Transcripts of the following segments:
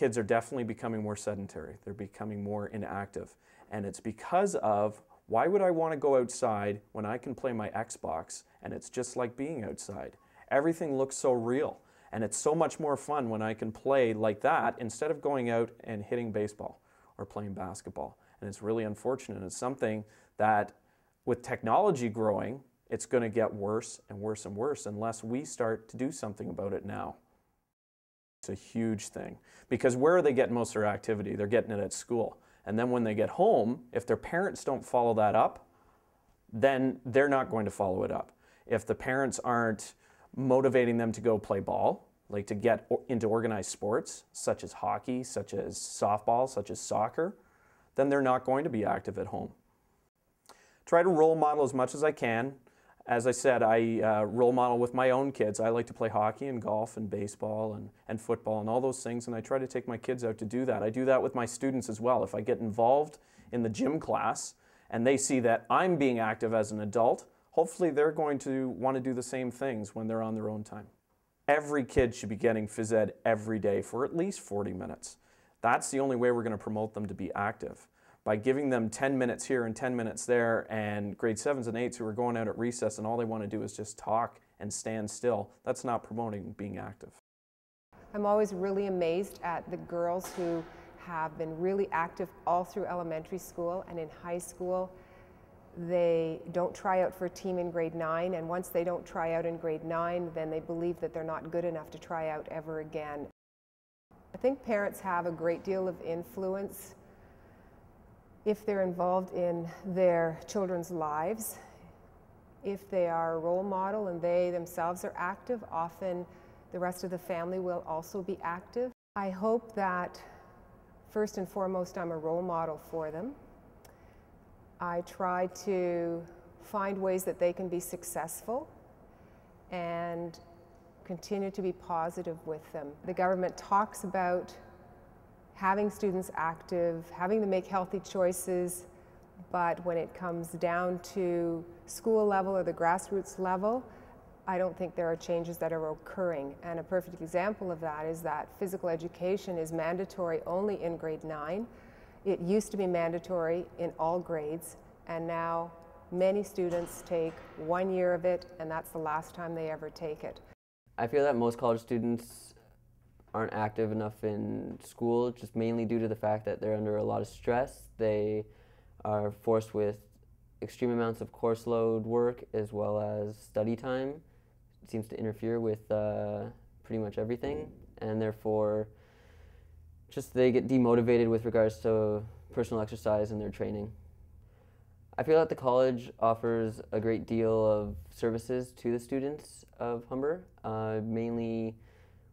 kids are definitely becoming more sedentary. They're becoming more inactive. And it's because of why would I want to go outside when I can play my Xbox and it's just like being outside? Everything looks so real. And it's so much more fun when I can play like that instead of going out and hitting baseball or playing basketball. And it's really unfortunate. It's something that, with technology growing, it's going to get worse and worse and worse unless we start to do something about it now. It's a huge thing because where are they getting most of their activity? They're getting it at school. And then when they get home, if their parents don't follow that up, then they're not going to follow it up. If the parents aren't motivating them to go play ball, like to get into organized sports, such as hockey, such as softball, such as soccer, then they're not going to be active at home. Try to role model as much as I can. As I said, I uh, role model with my own kids. I like to play hockey and golf and baseball and, and football and all those things, and I try to take my kids out to do that. I do that with my students as well. If I get involved in the gym class and they see that I'm being active as an adult, hopefully they're going to want to do the same things when they're on their own time. Every kid should be getting phys ed every day for at least 40 minutes. That's the only way we're going to promote them to be active. By giving them 10 minutes here and 10 minutes there, and grade 7s and 8s who are going out at recess and all they want to do is just talk and stand still, that's not promoting being active. I'm always really amazed at the girls who have been really active all through elementary school and in high school. They don't try out for a team in grade 9, and once they don't try out in grade 9, then they believe that they're not good enough to try out ever again. I think parents have a great deal of influence if they're involved in their children's lives. If they are a role model and they themselves are active, often the rest of the family will also be active. I hope that first and foremost I'm a role model for them. I try to find ways that they can be successful and continue to be positive with them. The government talks about having students active, having them make healthy choices, but when it comes down to school level or the grassroots level, I don't think there are changes that are occurring. And a perfect example of that is that physical education is mandatory only in grade 9. It used to be mandatory in all grades, and now many students take one year of it, and that's the last time they ever take it. I feel that most college students aren't active enough in school, just mainly due to the fact that they're under a lot of stress. They are forced with extreme amounts of course load work as well as study time. It seems to interfere with uh, pretty much everything, and therefore, just they get demotivated with regards to personal exercise and their training. I feel that the college offers a great deal of services to the students of Humber, uh, mainly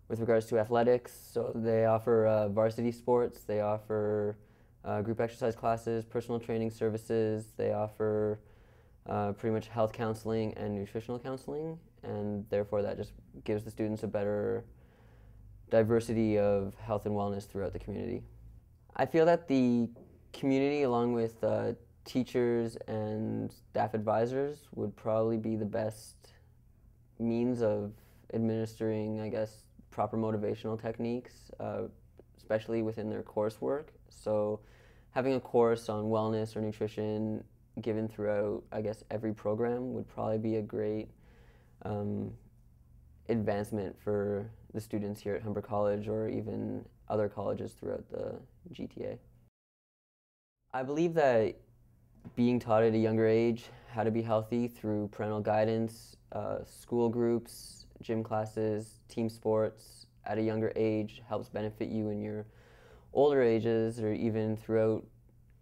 with regards to athletics. So they offer uh, varsity sports, they offer uh, group exercise classes, personal training services, they offer uh, pretty much health counseling and nutritional counseling, and therefore that just gives the students a better diversity of health and wellness throughout the community. I feel that the community, along with uh, teachers and staff advisors would probably be the best means of administering, I guess, proper motivational techniques, uh, especially within their coursework. So having a course on wellness or nutrition given throughout, I guess, every program would probably be a great um, advancement for the students here at Humber College or even other colleges throughout the GTA. I believe that being taught at a younger age how to be healthy through parental guidance, uh, school groups, gym classes, team sports at a younger age helps benefit you in your older ages or even throughout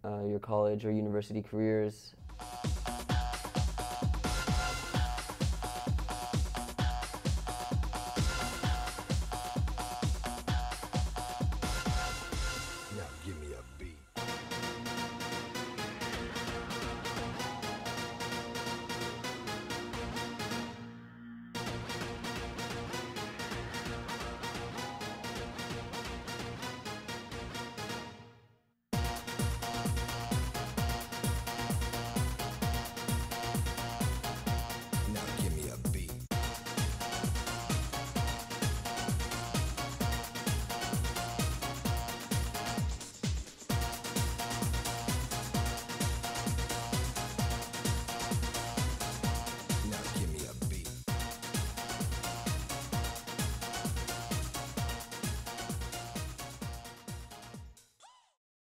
uh, your college or university careers